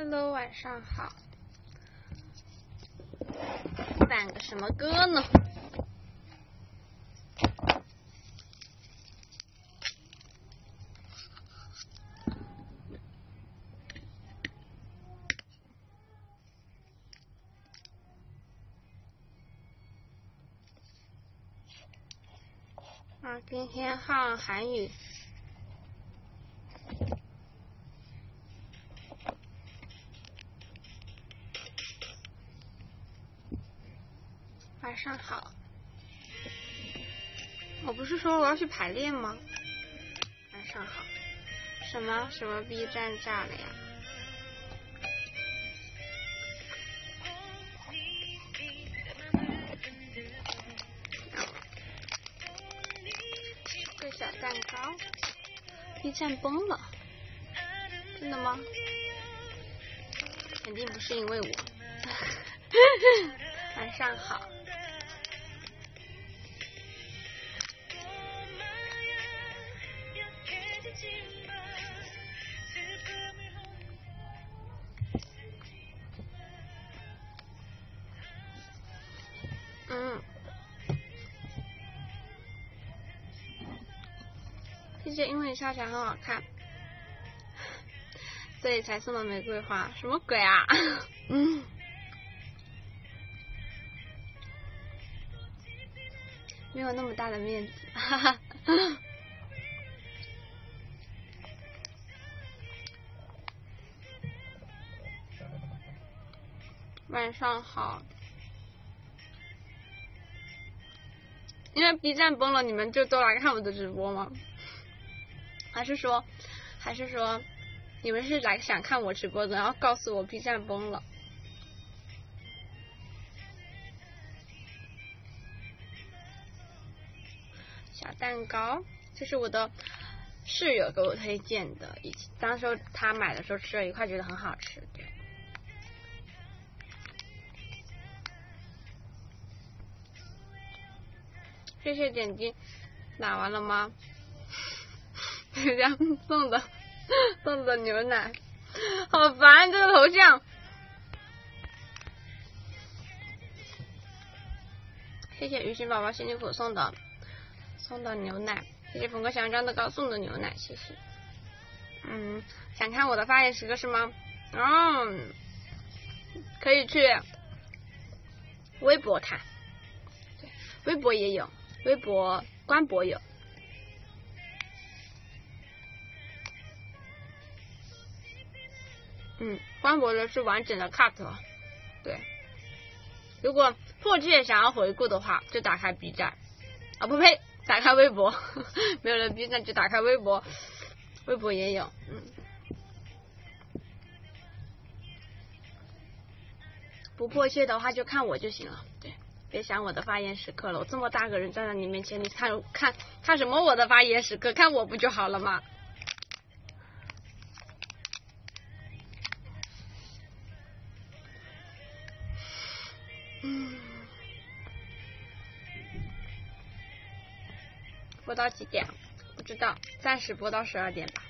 Hello，晚上好。放个什么歌呢？啊，今天上韩语。晚上好。我不是说我要去排练吗？晚上好。什么什么 B 站炸了呀？个小蛋糕，B 站崩了，真的吗？肯定不是因为我。晚上好。因为你笑起来很好看，所以才送的玫瑰花。什么鬼啊？嗯，没有那么大的面子，哈哈。晚上好。因为 B 站崩了，你们就都来看我的直播吗？还是说，还是说，你们是来想看我直播的，然后告诉我 B 站崩了？小蛋糕，这是我的室友给我推荐的，以当时他买的时候吃了一块，觉得很好吃，对。谢谢点击，打完了吗？人家送的送的牛奶，好烦这个头像。谢谢鱼群宝宝辛辛苦送的送的牛奶，谢谢冯哥想张的高送的牛奶，谢谢。嗯，想看我的发言时刻是吗？嗯，可以去微博看，微博也有。微博官博有，嗯，官博的是完整的 cut，对。如果破戒想要回顾的话，就打开 B 站，啊不呸，打开微博，没有了 B 站就打开微博，微博也有，嗯。不破戒的话就看我就行了，对。别想我的发言时刻了，我这么大个人站在你面前，你看看看什么我的发言时刻？看我不就好了吗？到几点？不知道，暂时播到十二点吧。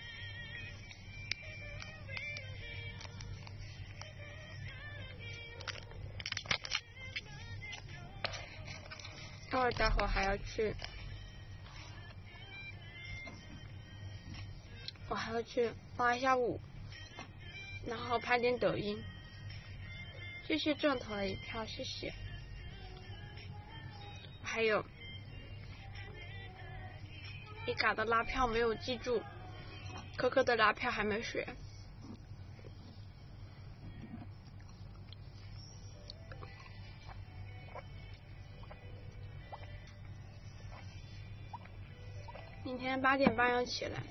待会待会还要去，我还要去发一下舞，然后拍点抖音。谢谢正头的一票，谢谢。还有，一嘎的拉票没有记住，可可的拉票还没选。明天八点半要起来，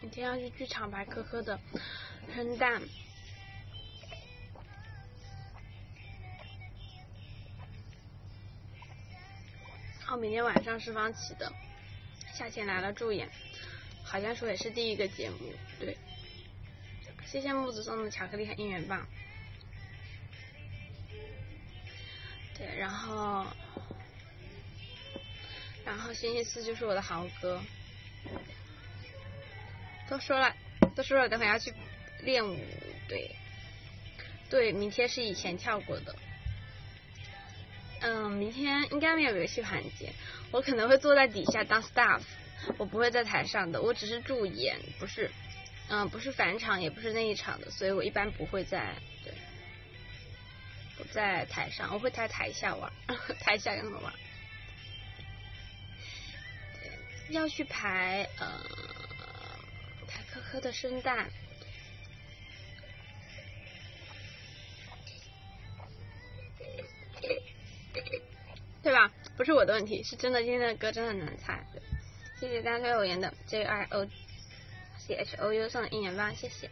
明天要去剧场排科科的生蛋。好，明天晚上是方琦的《夏天来了》助演，好像说也是第一个节目，对。谢谢木子送的巧克力和应援棒。对，然后。然后星期四就是我的豪哥，都说了，都说了，等会要去练舞，对，对，明天是以前跳过的。嗯，明天应该没有游戏环节，我可能会坐在底下当 staff，我不会在台上的，我只是助演，不是，嗯，不是返场，也不是那一场的，所以我一般不会在，对，不在台上，我会在台下玩，台下怎么玩？要去排呃，排科科的圣诞。不是我的问题，是真的，今天的歌真的很难猜。谢谢大家留言的 J I O C H O U 送的应援棒，谢谢。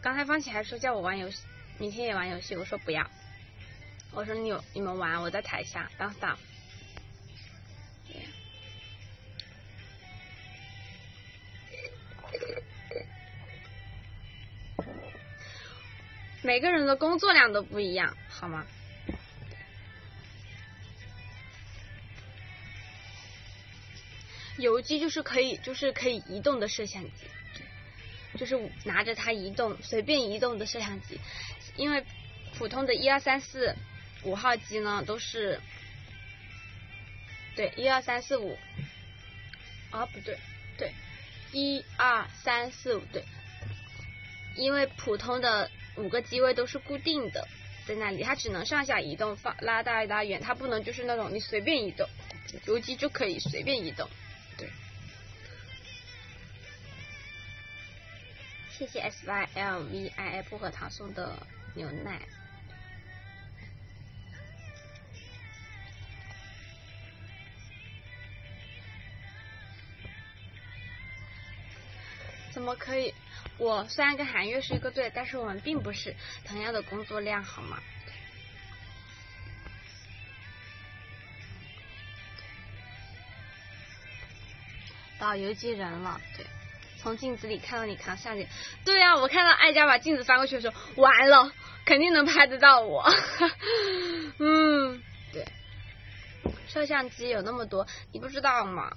刚才方琦还说叫我玩游戏，明天也玩游戏，我说不要。我说你有你们玩，我在台下当嫂。每个人的工作量都不一样，好吗？游击就是可以，就是可以移动的摄像机，就是拿着它移动，随便移动的摄像机。因为普通的一二三四五号机呢，都是对一二三四五啊不对，对一二三四五对，因为普通的五个机位都是固定的，在那里它只能上下移动，放拉大拉远，它不能就是那种你随便移动，游击就可以随便移动。谢谢 S Y L V I I 薄荷糖送的牛奶。怎么可以？我虽然跟韩月是一个队，但是我们并不是同样的工作量，好吗？导游机人了，对。从镜子里看到你扛相机，对呀，我看到艾佳把镜子翻过去的时候，完了，肯定能拍得到我。嗯，对，摄像机有那么多，你不知道吗？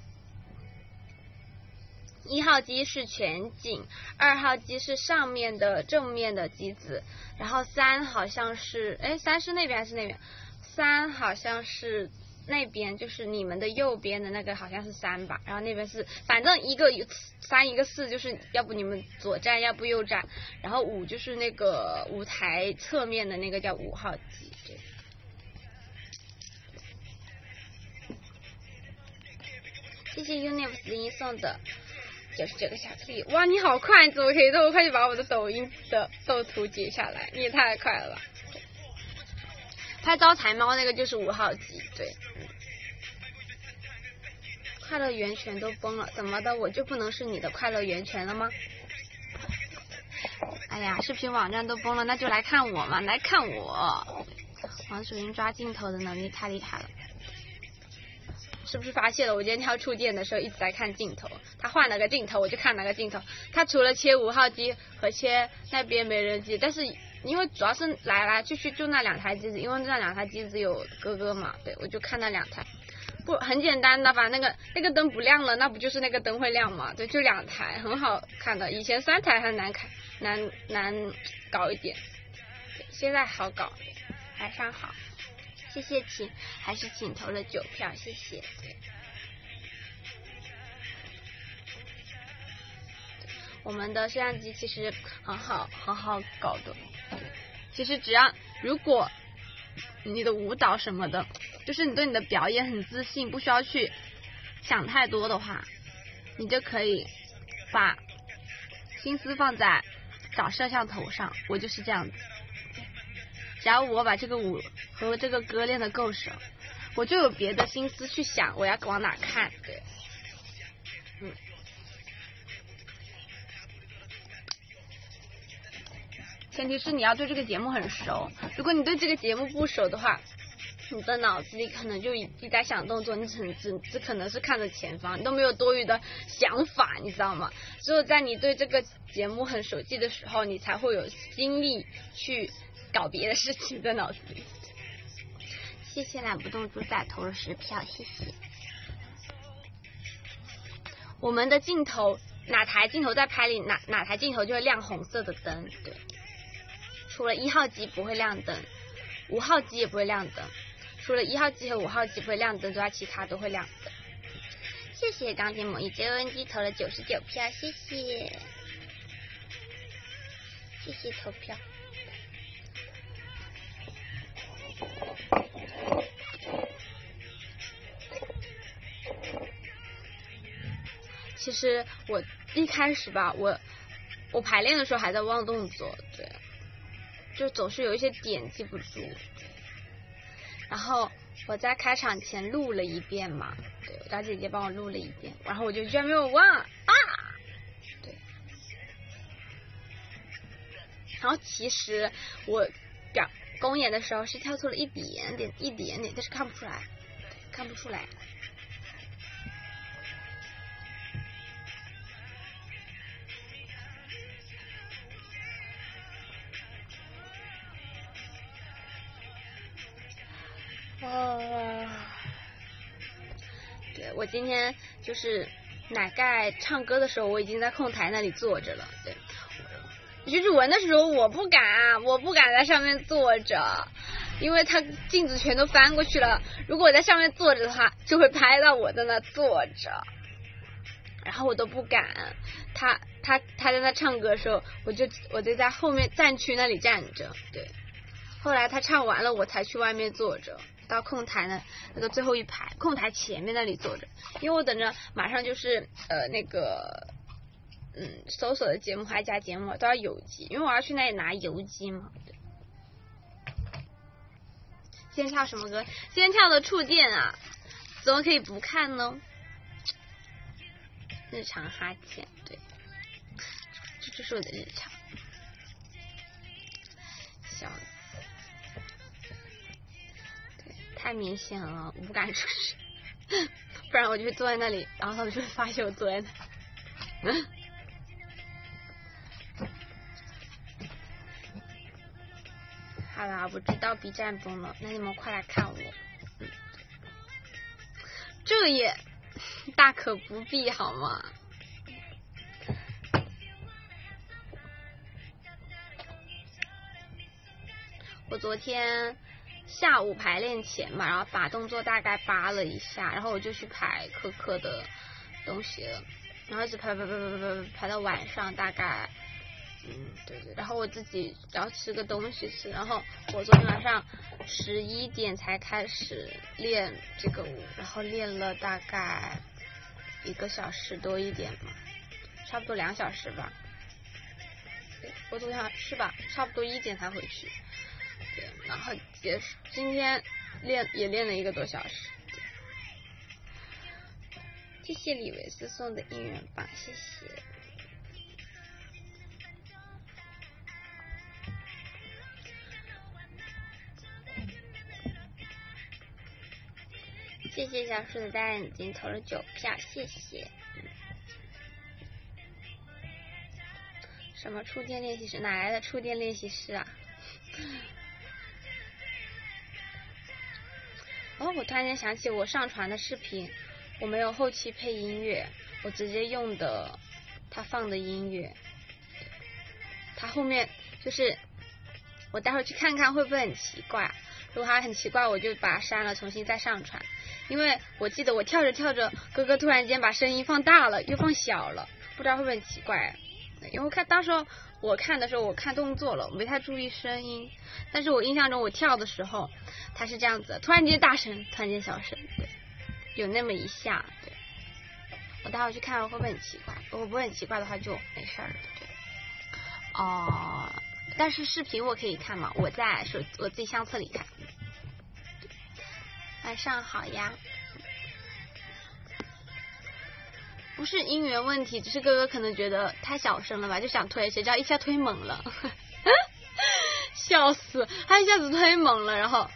一号机是全景，二号机是上面的正面的机子，然后三好像是，哎，三是那边还是那边？三好像是。那边就是你们的右边的那个好像是三吧，然后那边是反正一个三一个四，就是要不你们左站，要不右站，然后五就是那个舞台侧面的那个叫五号机。谢谢 Universe 零送的九十九个巧克力，哇，你好快，你怎么可以这么快就把我的抖音的斗图截下来？你也太快了吧！拍招财猫那个就是五号机，对。快乐源泉都崩了，怎么的？我就不能是你的快乐源泉了吗？哎呀，视频网站都崩了，那就来看我嘛，来看我。王楚云抓镜头的能力太厉害了，是不是发现了？我今天跳触电的时候一直在看镜头，他换了个镜头，我就看哪个镜头。他除了切五号机和切那边没人机，但是。因为主要是来来去去就那两台机子，因为那两台机子有哥哥嘛，对我就看那两台，不很简单的把那个那个灯不亮了，那不就是那个灯会亮嘛？对，就两台很好看的，以前三台还难看难难搞一点，现在好搞，还算好。谢谢请，还是请投了九票，谢谢。我们的摄像机其实很好很好搞的。其实只要如果你的舞蹈什么的，就是你对你的表演很自信，不需要去想太多的话，你就可以把心思放在找摄像头上。我就是这样子，只要我把这个舞和这个歌练的够熟，我就有别的心思去想我要往哪看。对，嗯。前提是你要对这个节目很熟，如果你对这个节目不熟的话，你的脑子里可能就一直在想动作，你只只只可能是看着前方，你都没有多余的想法，你知道吗？只有在你对这个节目很熟悉的时候，你才会有精力去搞别的事情在脑子里。谢谢懒不动猪仔投了十票，谢谢。我们的镜头哪台镜头在拍里，哪哪台镜头就会亮红色的灯，对。除了一号机不会亮灯，五号机也不会亮灯。除了一号机和五号机不会亮灯之外，其他都会亮灯。谢谢钢铁猛一 J O N G 投了九十九票，谢谢，谢谢投票。其实我一开始吧，我我排练的时候还在忘动作，对，就总是有一些点记不住。然后我在开场前录了一遍嘛，对，我家姐姐帮我录了一遍，然后我就居然没有忘啊，对。然后其实我表公演的时候是跳错了一点点，一点点，但是看不出来，看不出来。哦，对我今天就是奶盖唱歌的时候，我已经在控台那里坐着了。对，徐志文的时候我不敢，我不敢在上面坐着，因为他镜子全都翻过去了。如果我在上面坐着的话，就会拍到我在那坐着，然后我都不敢。他他他在那唱歌的时候，我就我就在后面站区那里站着。对，后来他唱完了，我才去外面坐着。到控台呢，那个最后一排，控台前面那里坐着，因为我等着马上就是呃那个嗯搜索的节目还加节目都要邮寄，因为我要去那里拿邮寄嘛。今天跳什么歌？今天跳的触电啊，怎么可以不看呢？日常哈欠，对，这就是我的日常。太明显了，我不敢出去，不然我就会坐在那里，然后他们就会发现我坐在那。好啦，我知道 B 站崩了，那你们快来看我。这也大可不必好吗？我昨天。下午排练前嘛，然后把动作大概扒了一下，然后我就去排可可的东西了，然后一直排排排排排排到晚上大概，嗯对对，然后我自己要吃个东西吃，然后我昨天晚上十一点才开始练这个舞，然后练了大概一个小时多一点嘛，差不多两小时吧，我昨天是吧，差不多一点才回去。对然后结束，今天练也练了一个多小时。谢谢李维斯送的应援棒，谢谢。谢谢小树的大眼睛投了九票，谢谢。什么触电练习室？哪来的触电练习室啊？哦，我突然间想起我上传的视频，我没有后期配音乐，我直接用的他放的音乐。他后面就是我待会去看看会不会很奇怪，如果还很奇怪，我就把它删了，重新再上传。因为我记得我跳着跳着，哥哥突然间把声音放大了又放小了，不知道会不会很奇怪。因为我看当时我看的时候，我看动作了，我没太注意声音。但是我印象中我跳的时候，他是这样子，突然间大声，突然间小声，对，有那么一下，对。我待会去看会不会很奇怪，如果不会很奇怪的话就没事了，对。哦，但是视频我可以看嘛？我在手我自己相册里看。晚上好呀。不是音源问题，只是哥哥可能觉得太小声了吧，就想推，谁知道一下推猛了，笑死！他一下子推猛了，然后，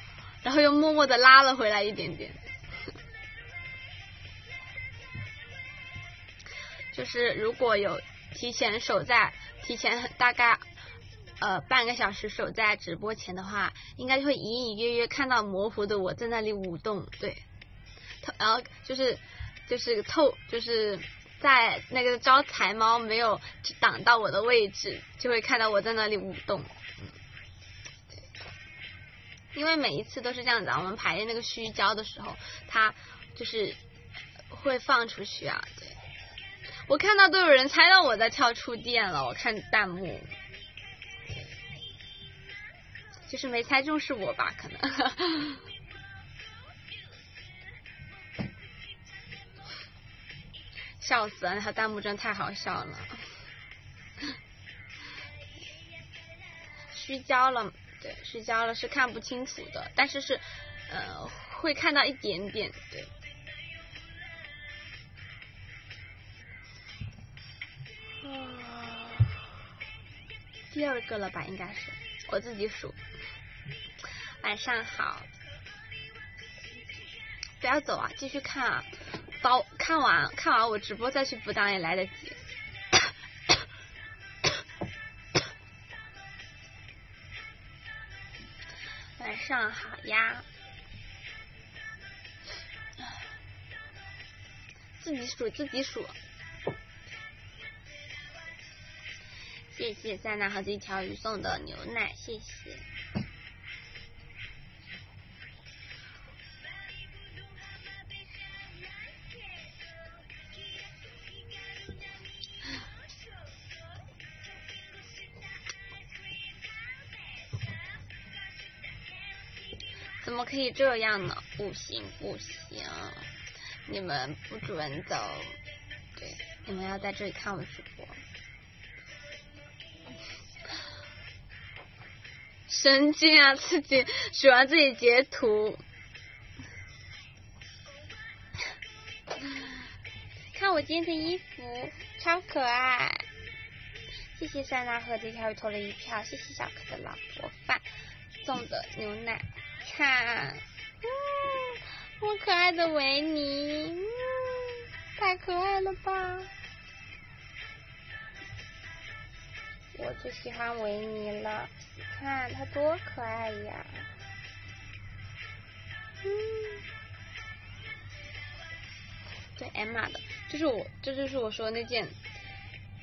然后又默默的拉了回来一点点。就是如果有提前守在，提前大概呃半个小时守在直播前的话，应该就会隐隐约约看到模糊的我在那里舞动，对，然后就是。就是透，就是在那个招财猫没有挡到我的位置，就会看到我在那里舞动。因为每一次都是这样子啊，我们排练那个虚焦的时候，它就是会放出去啊。对，我看到都有人猜到我在跳触电了，我看弹幕，就是没猜中是我吧？可能。笑死了，那条弹幕真太好笑了。虚焦了，对，虚焦了是看不清楚的，但是是呃会看到一点点，对。第二个了吧，应该是我自己数。晚上好，不要走啊，继续看啊。到看完看完我直播再去补档也来得及。晚上好呀，自己数自己数。谢谢塞纳和这条鱼送的牛奶，谢谢。可以这样呢？不行不行，你们不准走。对，你们要在这里看我直播。神经啊！自己喜欢自己截图。看我今天的衣服，超可爱。谢谢塞纳河这条鱼投了一票，谢谢小可的老婆饭送的牛奶。看，嗯，我可爱的维尼，嗯，太可爱了吧！我最喜欢维尼了，看它多可爱呀！嗯，对，Emma 的，这是我，这就是我说的那件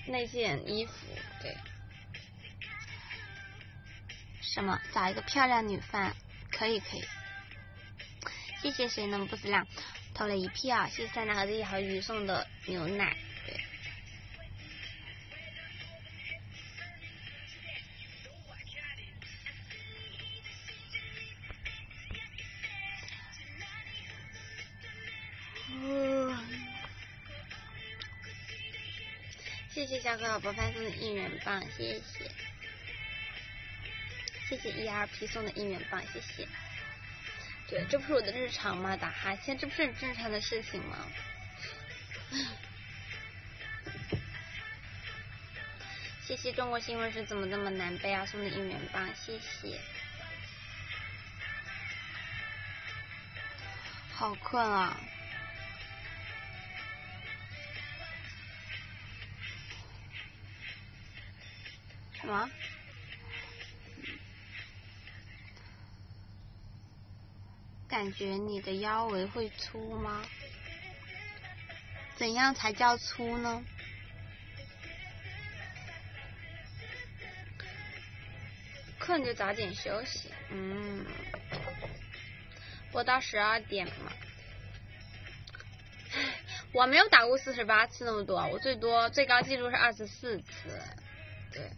那件衣服，对。什么？找一个漂亮女犯？可以可以，谢谢谁能不思量投了一票，谢谢三男和这一和鱼送的牛奶，对。谢谢小可老婆发送的应援棒，谢谢。谢谢 ERP 送的应援棒，谢谢。对，这不是我的日常吗？打哈欠，这不是很正常的事情吗？谢谢中国新闻是怎么那么难背啊？送的应援棒，谢谢。好困啊！什么？感觉你的腰围会粗吗？怎样才叫粗呢？困就早点休息。嗯，播到十二点嘛。我没有打过四十八次那么多，我最多最高记录是二十四次。对。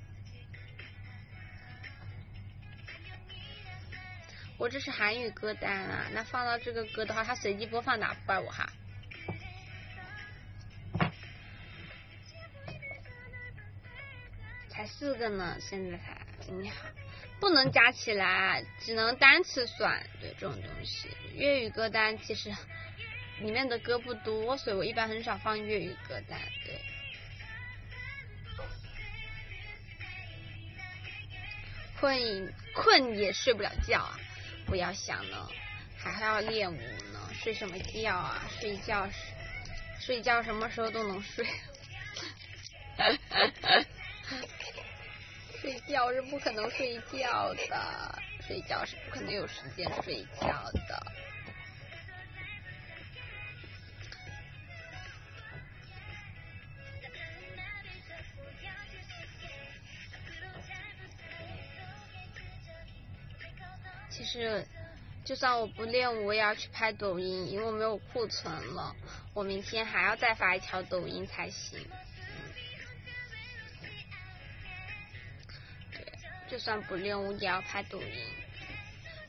我这是韩语歌单啊，那放到这个歌的话，它随机播放，打怪我哈。才四个呢，现在才你好，不能加起来，只能单次算。对这种东西，粤语歌单其实里面的歌不多，所以我一般很少放粤语歌单。对，困困也睡不了觉啊。不要想了，还要练舞呢，睡什么觉啊？睡觉，睡觉什么时候都能睡。睡觉是不可能睡觉的，睡觉是不可能有时间睡觉的。其实就算我不练舞，我也要去拍抖音，因为我没有库存了。我明天还要再发一条抖音才行。就算不练舞也要拍抖音。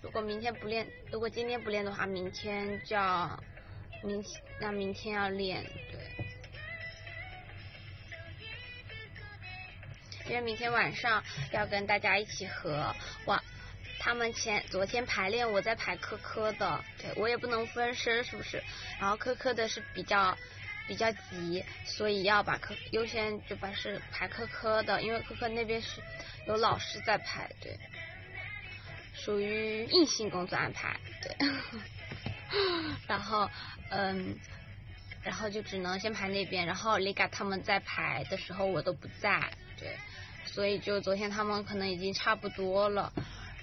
如果明天不练，如果今天不练的话，明天就要明那明天要练，对。因为明天晚上要跟大家一起合，哇，他们前昨天排练，我在排科科的，对我也不能分身，是不是？然后科科的是比较比较急，所以要把科优先就把是排科科的，因为科科那边是有老师在排，对，属于硬性工作安排，对。然后嗯，然后就只能先排那边，然后李嘎他们在排的时候我都不在，对。所以就昨天他们可能已经差不多了，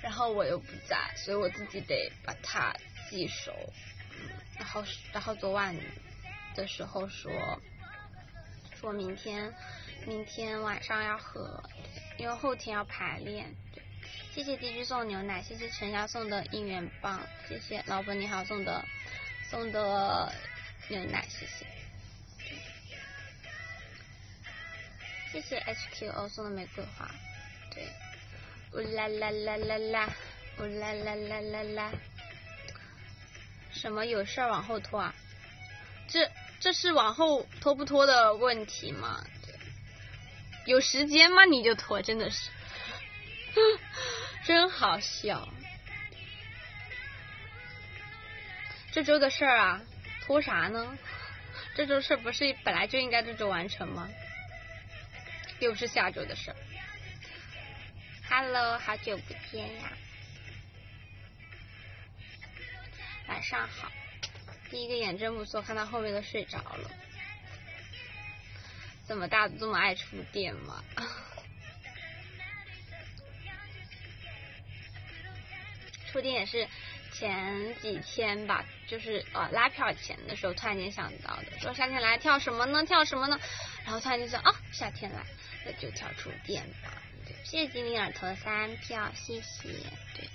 然后我又不在，所以我自己得把它记熟。然后然后昨晚的时候说说明天明天晚上要喝，因为后天要排练。谢谢 DJ 送牛奶，谢谢陈霞送的应援棒，谢谢老婆你好送的送的牛奶，谢谢。谢谢 HQO 送的玫瑰花，对，呜啦啦啦啦啦，呜啦啦啦啦啦，什么有事儿往后拖啊？这这是往后拖不拖的问题吗？有时间吗？你就拖，真的是，真好笑。这周的事儿啊，拖啥呢？这周事不是本来就应该这周完成吗？又是下周的事。Hello，好久不见呀！晚上好。第一个眼真不错，看到后面都睡着了。怎么大这么爱触电吗？触电也是前几天吧，就是呃拉票前的时候突然间想到的，说夏天来跳什么呢？跳什么呢？然后突然间想啊，夏天来。那就跳触电吧。谢谢精灵儿投的三票，谢谢。对，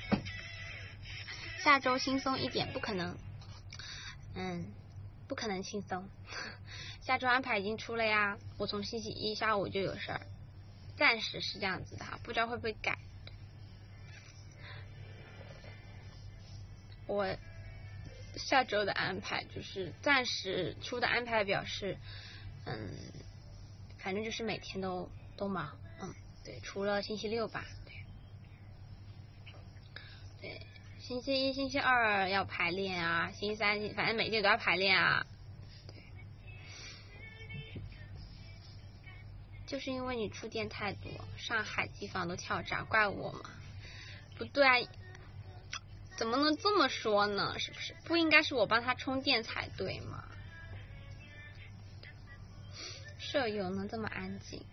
下周轻松一点，不可能，嗯，不可能轻松。下周安排已经出了呀，我从星期一下午就有事儿，暂时是这样子的哈，不知道会不会改。我下周的安排就是暂时出的安排表示，嗯，反正就是每天都。都忙，除了星期六吧，对，星期一、星期二要排练啊，星期三反正每天都要排练啊，对，就是因为你触电太多，上海机房都跳闸，怪我吗？不对啊，怎么能这么说呢？是不是？不应该是我帮他充电才对吗？舍友能这么安静？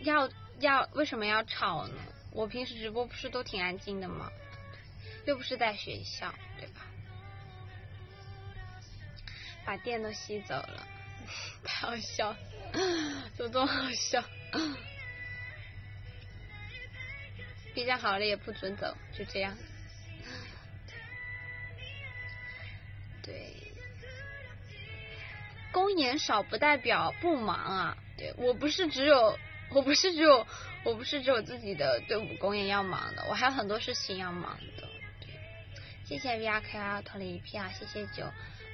要要为什么要吵呢？我平时直播不是都挺安静的吗？又不是在学校，对吧？把电都吸走了，太好笑，怎么这么好笑比较好了也不准走，就这样。对，公演少不代表不忙啊。对我不是只有。我不是只有我不是只有自己的队伍公演要忙的，我还有很多事情要忙的。谢谢 V R K R 投了一票，谢谢九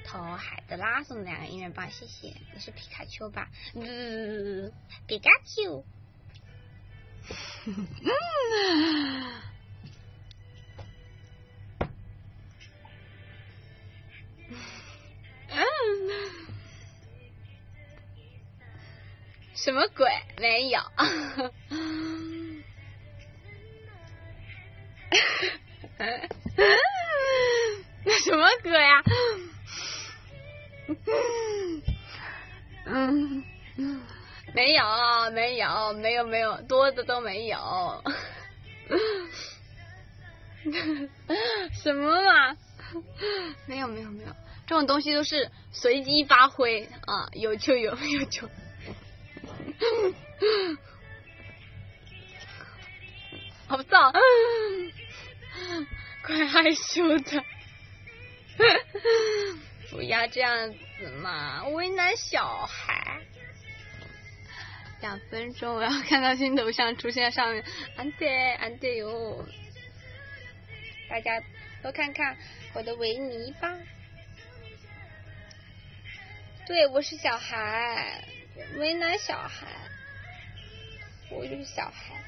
投海德拉送的两个音乐棒，谢谢。你是皮卡丘吧？嗯，皮卡丘。嗯 什么鬼？没有。那什么歌呀？嗯，没有，没有，没有，没有，多的都没有。什么嘛？没有，没有，没有，这种东西都是随机发挥啊，有就有，没有就。好燥！怪害羞的。不要这样子嘛，为难小孩。两分钟，我要看到新头像出现在上面，安对安对哟！大家都看看我的维尼吧。对，我是小孩，为难小孩，我就是小孩。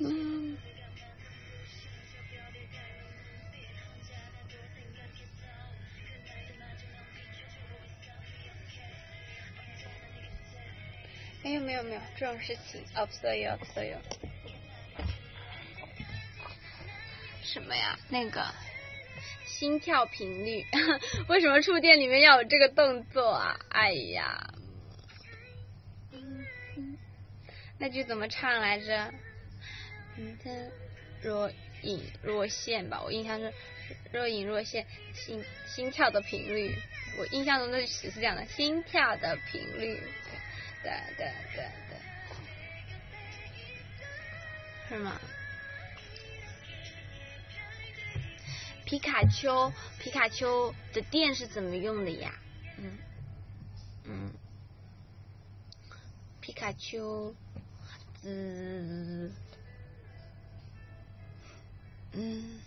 嗯。没有没有没有这种事情，observe observe。什么呀？那个心跳频率？为什么触电里面要有这个动作啊？哎呀，那句怎么唱来着？你的若隐若现吧，我印象是若隐若现，心心跳的频率。我印象中的词是这样的：心跳的频率。对对对对，是吗？皮卡丘，皮卡丘的电是怎么用的呀？嗯嗯，皮卡丘，滋，嗯，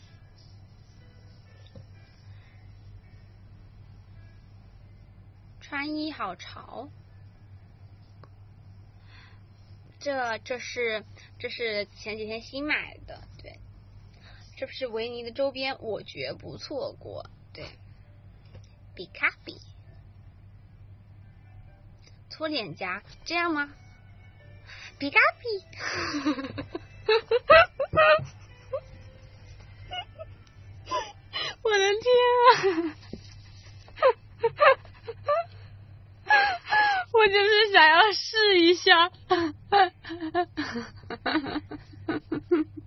穿衣好潮。这这是这是前几天新买的，对，这不是维尼的周边，我绝不错过，对，比卡比，搓脸颊，这样吗？比卡比，我的天啊！我就是想要试一下，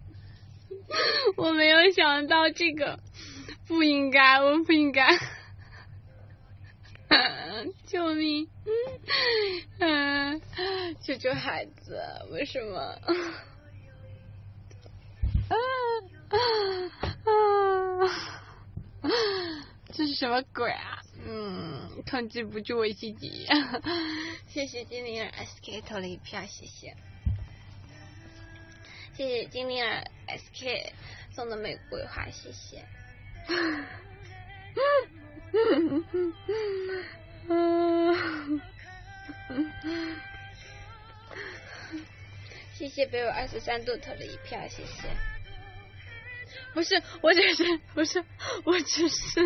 我没有想到这个不应该，我不应该，救命！嗯，救救孩子，为什么？啊啊啊！这是什么鬼啊？嗯，控制不住我自己。谢谢精灵 SK 投了一票，谢谢。谢谢精灵儿 SK 送的玫瑰花，谢谢。谢谢北纬二十三度投了一票，谢谢。不是，我只是不是，我只是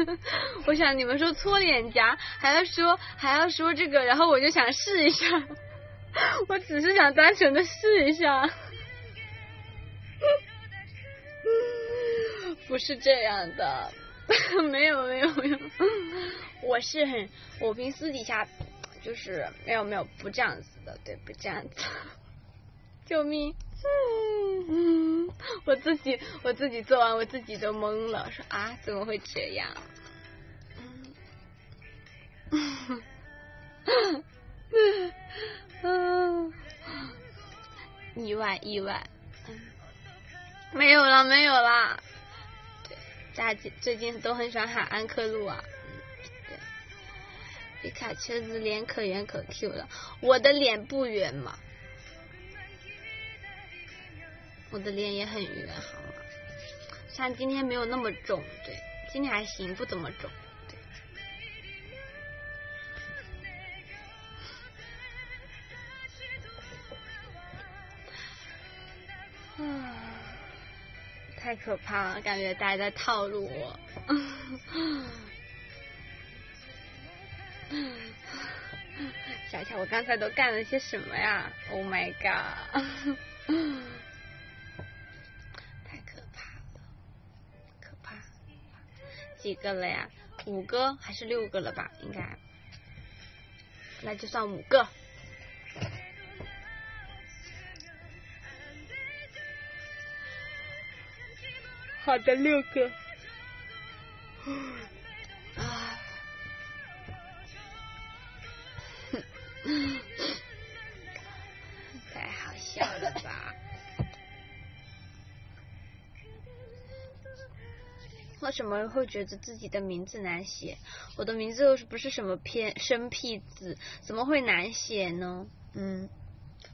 我想你们说搓脸颊，还要说还要说这个，然后我就想试一下，我只是想单纯的试一下，不是这样的，没有没有没有，我是很我平私底下就是没有没有不这样子的，对不这样子，救命！嗯，我自己我自己做完，我自己都懵了，说啊，怎么会这样？嗯，意外意外，没有了没有了，对，大家最近都很喜欢喊安克路啊，对，皮卡丘的脸可圆可 Q 了，我的脸不圆嘛。我的脸也很圆，好吗？虽然今天没有那么肿，对，今天还行，不怎么肿，对。啊，太可怕了，感觉大家在套路我。想想我刚才都干了些什么呀？Oh my god！太可怕了，可怕几个了呀？五个还是六个了吧？应该，那就算五个。好的，六个。啊！笑了吧？为什么会觉得自己的名字难写？我的名字又不是什么偏生僻字，怎么会难写呢？嗯，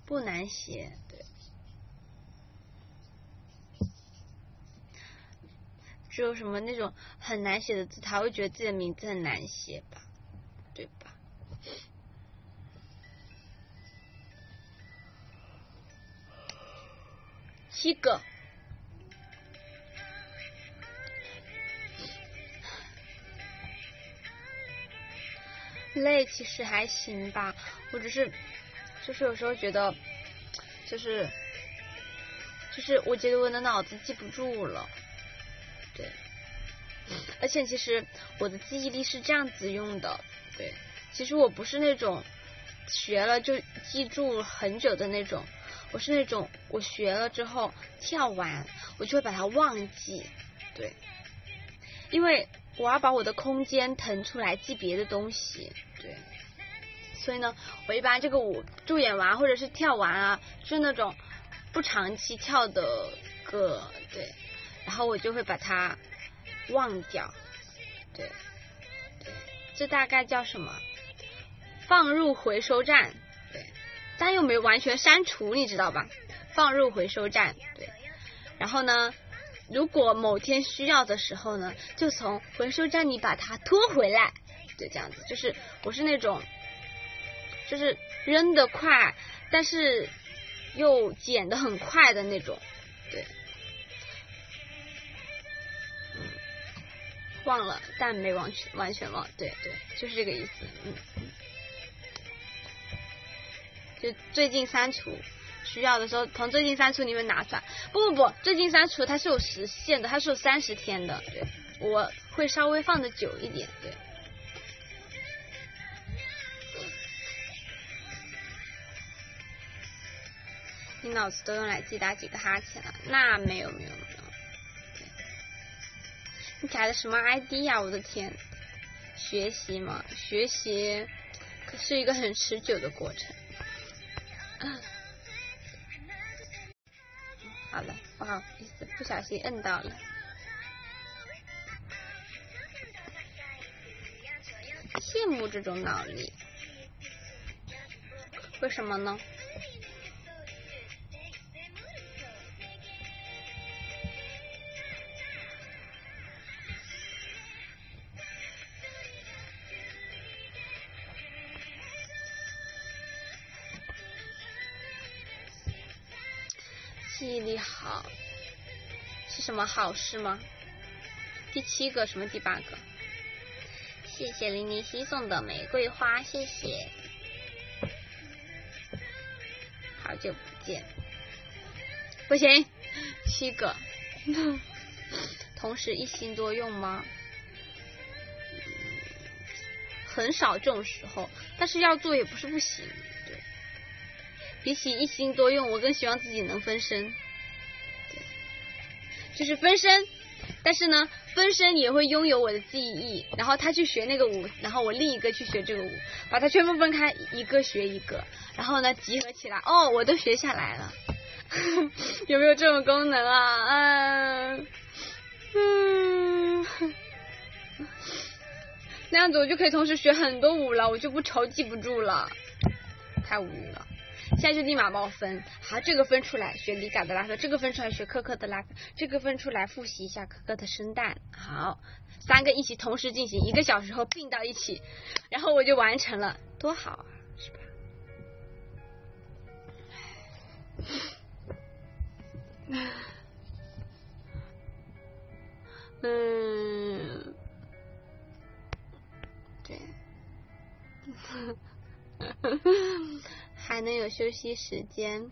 不难写，就。什么那种很难写的字，他会觉得自己的名字很难写吧？对吧？七个。累其实还行吧，我只是就是有时候觉得，就是就是我觉得我的脑子记不住了，对，而且其实我的记忆力是这样子用的，对，其实我不是那种学了就记住很久的那种，我是那种我学了之后跳完我就会把它忘记，对，因为。我要把我的空间腾出来记别的东西，对，所以呢，我一般这个舞助演完或者是跳完啊，就是那种不长期跳的歌，对，然后我就会把它忘掉，对，对，这大概叫什么？放入回收站，对，但又没完全删除，你知道吧？放入回收站，对，然后呢？如果某天需要的时候呢，就从回收站里把它拖回来，就这样子。就是我是那种，就是扔的快，但是又捡的很快的那种，对。忘了，但没完全完全忘，对对，就是这个意思，嗯。就最近删除。需要的时候从最近删除里面拿出来，不不不，最近删除它是有时限的，它是有三十天的，对，我会稍微放的久一点，对。你脑子都用来记打几个哈欠了？那没有没有没有，你改的什么 ID 呀？我的天，学习嘛，学习可是一个很持久的过程。好了，不好意思，不小心摁到了。羡慕这种脑力，为什么呢？什么好事吗？第七个什么第八个？谢谢林尼西送的玫瑰花，谢谢。好久不见，不行，七个，同时一心多用吗？很少这种时候，但是要做也不是不行。比起一心多用，我更希望自己能分身，就是分身，但是呢，分身也会拥有我的记忆，然后他去学那个舞，然后我另一个去学这个舞，把它全部分开，一个学一个，然后呢集合起来，哦，我都学下来了，有没有这种功能啊？嗯。嗯，那样子我就可以同时学很多舞了，我就不愁记不住了，太无语了。现在就立马帮我分，好，这个分出来学里嘎的拉克，这个分出来学科科的拉克，这个分出来复习一下科科的生蛋，好，三个一起同时进行，一个小时后并到一起，然后我就完成了，多好啊，是吧？嗯，对。还能有休息时间，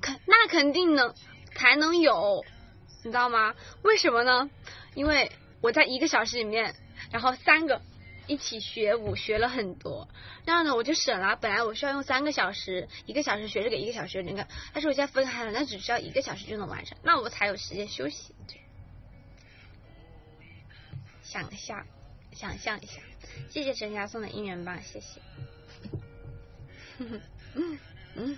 肯那肯定能才能有，你知道吗？为什么呢？因为我在一个小时里面，然后三个一起学舞学了很多，这样呢我就省了。本来我需要用三个小时，一个小时学这个，一个小时学那个，但是我现在分开了，那只需要一个小时就能完成，那我才有时间休息。对，想象，想象一下，谢谢陈霞送的姻缘棒，谢谢。嗯嗯，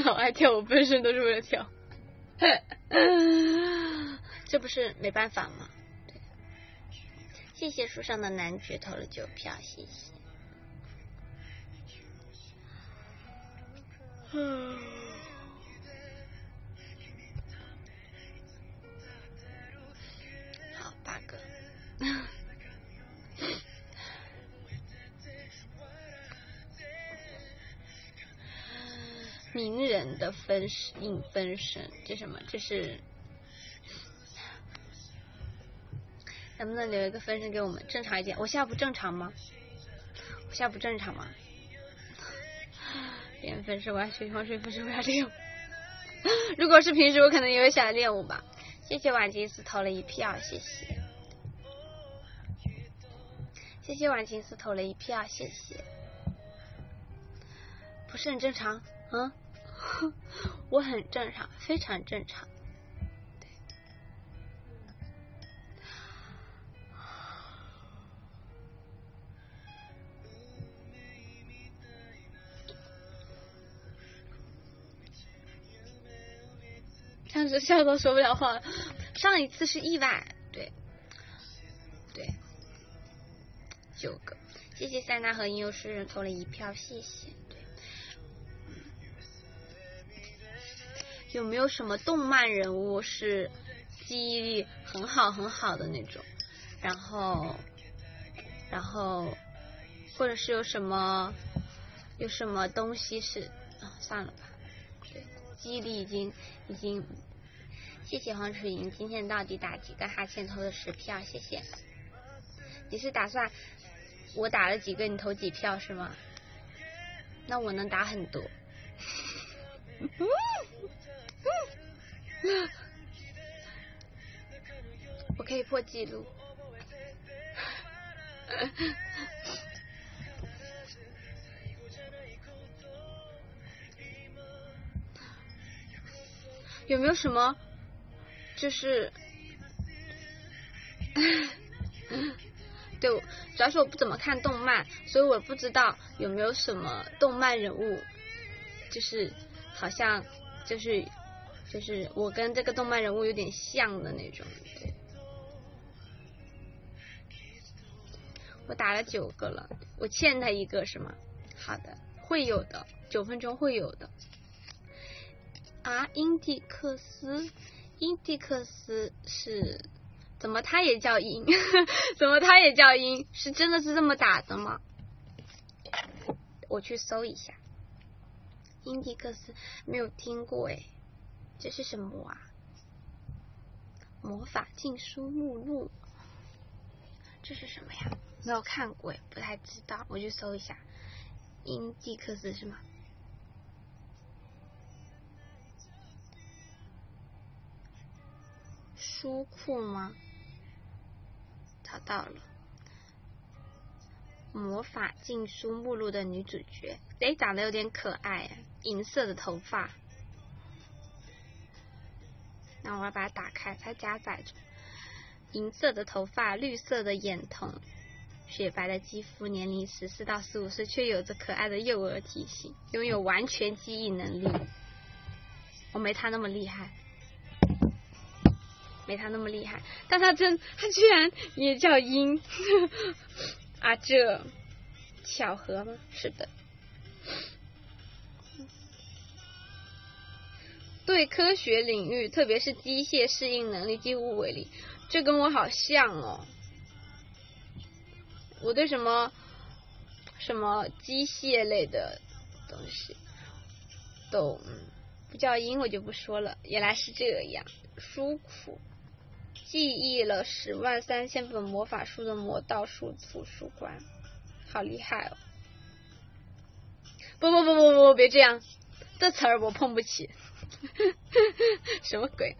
好爱跳舞，分身都是为了跳。这不是没办法吗？谢谢树上的男爵投了九票，谢谢。好八个。名人的分身影分身，这什么？这是能不能留一个分身给我们？正常一点，我现在不正常吗？我现在不正常吗？练分身，我要学防水分身，我要练。如果是平时，我可能也会想练舞吧。谢谢婉晴丝投了一票，谢谢。谢谢婉晴丝投了一票，谢谢。不是很正常，嗯。我很正常，非常正常。上次笑都说不了话，上一次是意外，对，对，九个，谢谢塞纳和吟游诗人投了一票，谢谢。有没有什么动漫人物是记忆力很好很好的那种？然后，然后，或者是有什么有什么东西是啊？算了吧，对，记忆力已经已经。谢谢黄楚莹，今天到底打几个哈欠投的十票？谢谢。你是打算我打了几个你投几票是吗？那我能打很多。我可以破纪录。有没有什么？就是，对，主要是我不怎么看动漫，所以我不知道有没有什么动漫人物，就是好像就是。就是我跟这个动漫人物有点像的那种，我打了九个了，我欠他一个是吗？好的，会有的，九分钟会有的。啊，英蒂克斯，英蒂克斯是怎么？他也叫英？怎么他也叫英？是真的是这么打的吗？我去搜一下，英蒂克斯没有听过哎。这是什么啊？魔法禁书目录，这是什么呀？没有看过，不太知道，我去搜一下。英蒂克斯是吗？书库吗？找到了，魔法禁书目录的女主角，哎，长得有点可爱，银色的头发。那我要把它打开，它加载着。银色的头发，绿色的眼瞳，雪白的肌肤，年龄十四到十五岁，却有着可爱的幼儿体型，拥有完全记忆能力。我没他那么厉害，没他那么厉害，但他真，他居然也叫鹰 啊！这巧合吗？是的。对科学领域，特别是机械适应能力几乎为零，这跟我好像哦。我对什么什么机械类的东西都不叫音，我就不说了。原来是这样，书库记忆了十万三千本魔法书的魔道书图书馆，好厉害哦！不不不不不，别这样，这词儿我碰不起。什么鬼？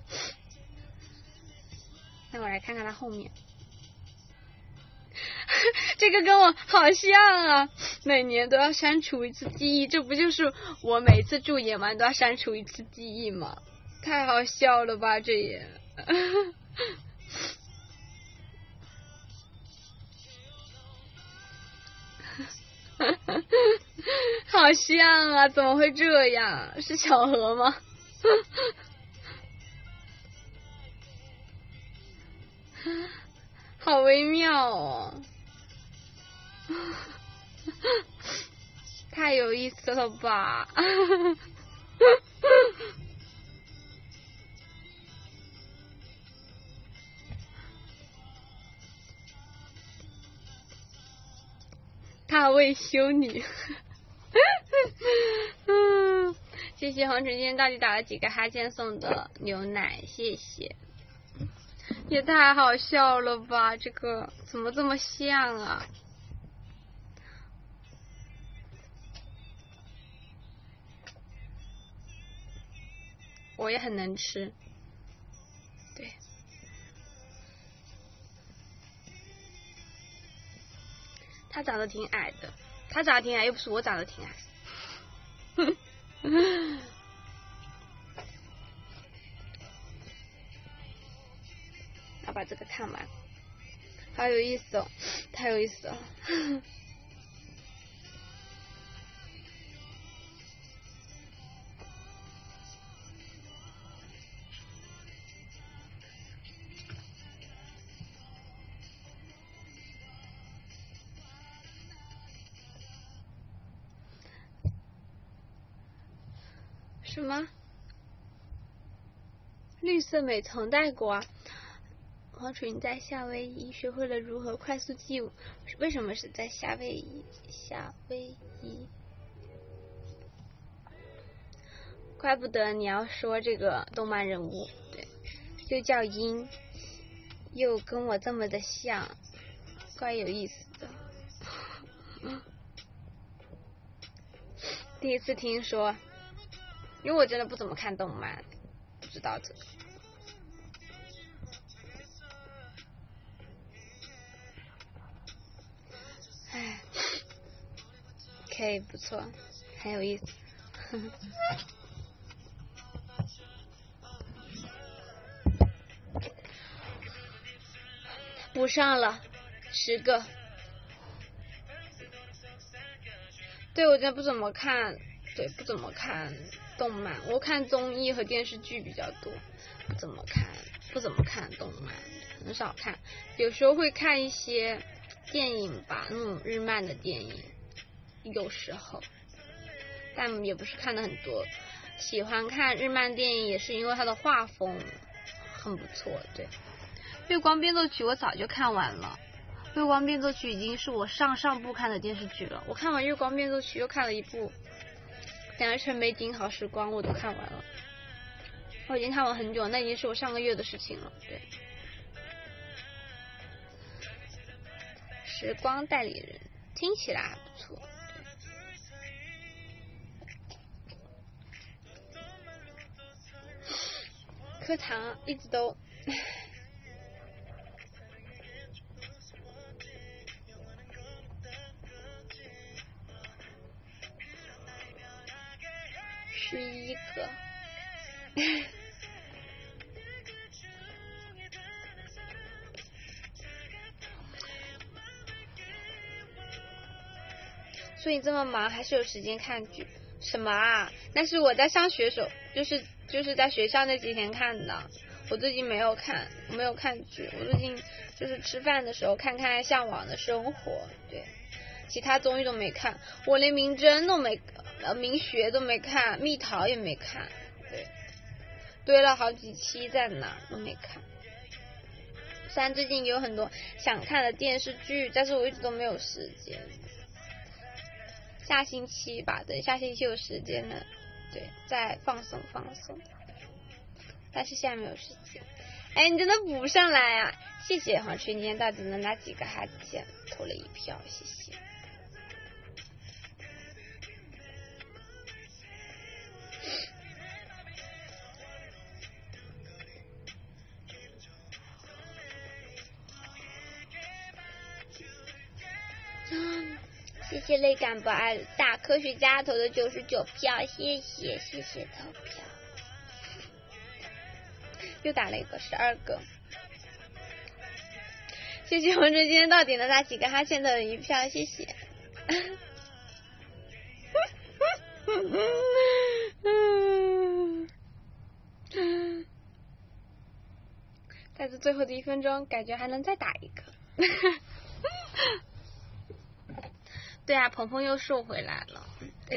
那我来看看他后面，这个跟我好像啊！每年都要删除一次记忆，这不就是我每次驻演完都要删除一次记忆吗？太好笑了吧，这也！好像啊，怎么会这样？是巧合吗？好微妙哦，太有意思了吧！大卫修女，嗯，谢谢黄晨今天到底打了几个哈欠送的牛奶，谢谢，也太好笑了吧，这个怎么这么像啊？我也很能吃。对他长得挺矮的，他长得挺矮，又不是我长得挺矮。哼 要把这个看完，好有意思哦，太有意思了。什么？绿色美瞳戴过啊？黄楚云在夏威夷学会了如何快速记舞，为什么是在夏威夷？夏威夷？怪不得你要说这个动漫人物，对，又叫樱，又跟我这么的像，怪有意思的。第一次听说。因为我真的不怎么看动漫，不知道这个。哎，K 不错，很有意思。补上了十个。对我真的不怎么看，对不怎么看。动漫，我看综艺和电视剧比较多，不怎么看，不怎么看动漫，很少看，有时候会看一些电影吧，那种日漫的电影，有时候，但也不是看的很多。喜欢看日漫电影也是因为它的画风很不错，对。月光变奏曲我早就看完了，月光变奏曲已经是我上上部看的电视剧了。我看完月光变奏曲又看了一部。两个城美景好时光我都看完了，我已经看完很久了，那已经是我上个月的事情了。对，时光代理人听起来还不错。课堂一直都。个，所以这么忙还是有时间看剧？什么啊？那是我在上学时候，就是就是在学校那几天看的。我最近没有看，没有看剧。我最近就是吃饭的时候看看《向往的生活》，对，其他综艺都没看，我连名侦都没。呃，明学都没看，蜜桃也没看，对，堆了好几期在哪都没看。虽然最近有很多想看的电视剧，但是我一直都没有时间。下星期吧，等下星期有时间了，对，再放松放松。但是现在没有时间。哎，你真的补上来啊！谢谢哈，春天到底能拿几个哈欠？投了一票，谢谢。谢谢泪感不爱大科学家投的九十九票，谢谢谢谢投票，又打了一个十二个，谢谢红尘今天到底能打几个哈欠的一票，谢谢。在这最后的一分钟，感觉还能再打一个。对啊，鹏鹏又瘦回来了。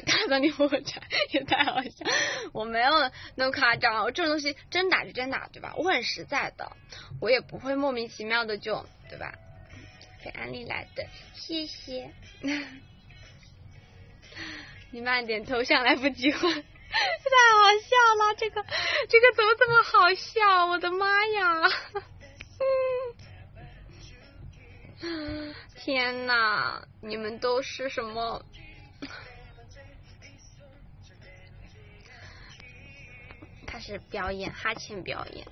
打到你我家也太好笑，我没有那么夸张，我这种东西真打就真打，对吧？我很实在的，我也不会莫名其妙的就，对吧？给安利来的，谢谢。你慢点，头像来不及换，太好笑了，这个这个怎么这么好笑？我的妈呀！天呐，你们都是什么？开始表演哈欠表演。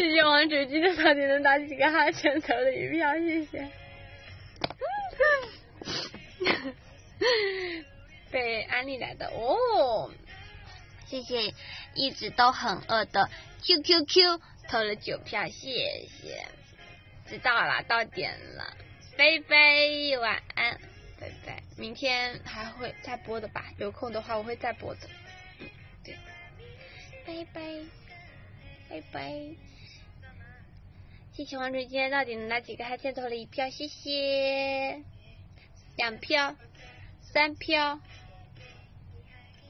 谢谢王主今天到底能打几个哈欠投了一票，谢谢。被安利来的哦。谢谢，一直都很饿的 Q Q Q 投了九票，谢谢。知道了，到点了，拜拜，晚安，拜拜。明天还会再播的吧？有空的话我会再播的。嗯，对，拜拜，拜拜。谢谢王主今天到底能拿几个？还欠投了一票，谢谢。两票，三票，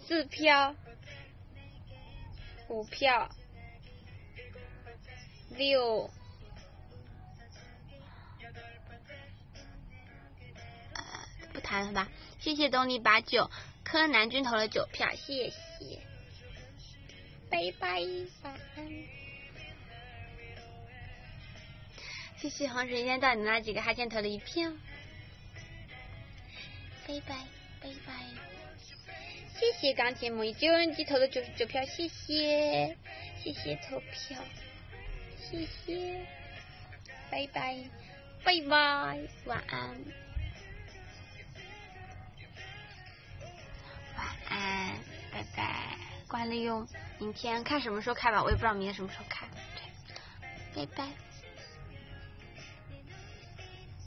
四票。五票，六，不谈了吧？谢谢东尼把九，柯南君投了九票，谢谢，拜拜，晚安。谢谢黄水仙到你那几个哈欠投了一票，拜拜，拜拜。谢谢钢铁木，九人机投的九十九票，谢谢，谢谢投票，谢谢，拜拜，拜拜，晚安，晚安，拜拜，关了哟，明天看什么时候开吧，我也不知道明天什么时候开，拜拜。